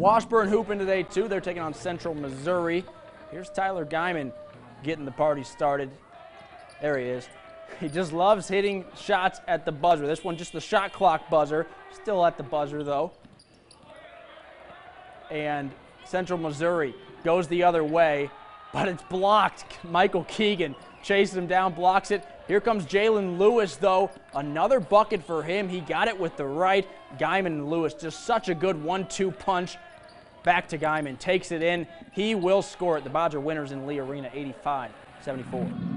Washburn hooping today too. They're taking on Central Missouri. Here's Tyler Geiman getting the party started. There he is. He just loves hitting shots at the buzzer. This one just the shot clock buzzer. Still at the buzzer though. And Central Missouri goes the other way, but it's blocked. Michael Keegan chases him down, blocks it. Here comes Jalen Lewis, though. Another bucket for him. He got it with the right. Geiman and Lewis, just such a good one two punch. Back to Geiman, takes it in. He will score it. The Bodger winners in Lee Arena 85 74.